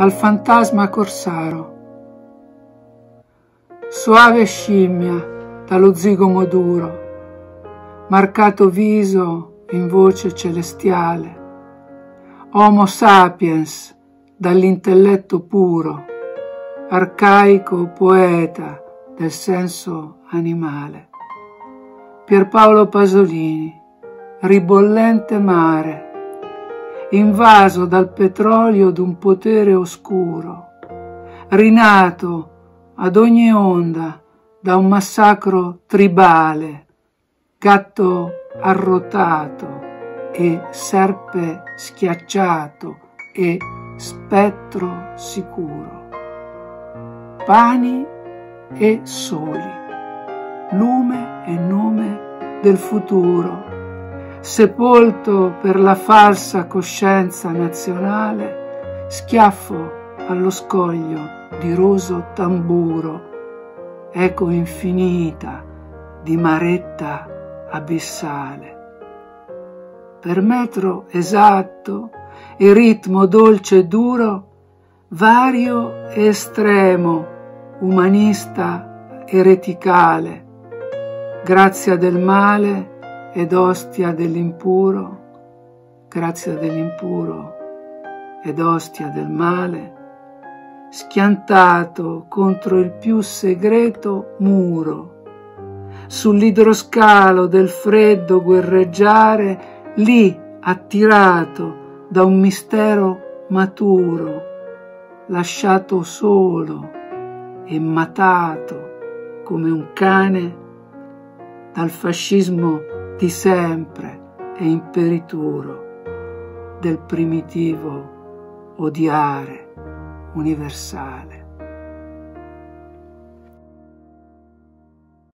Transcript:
al fantasma corsaro. Soave scimmia dallo zigomo duro, marcato viso in voce celestiale, Homo sapiens dall'intelletto puro, arcaico poeta del senso animale. Pierpaolo Pasolini, ribollente mare, invaso dal petrolio d'un potere oscuro, rinato ad ogni onda da un massacro tribale, gatto arrotato e serpe schiacciato e spettro sicuro. Pani e soli, lume e nome del futuro sepolto per la falsa coscienza nazionale, schiaffo allo scoglio di roso tamburo, eco infinita di maretta abissale. Per metro esatto e ritmo dolce e duro, vario e estremo, umanista ereticale, grazia del male ed ostia dell'impuro, grazia dell'impuro ed ostia del male, schiantato contro il più segreto muro, sull'idroscalo del freddo guerreggiare, lì attirato da un mistero maturo, lasciato solo e matato come un cane dal fascismo di sempre e imperituro del primitivo odiare universale.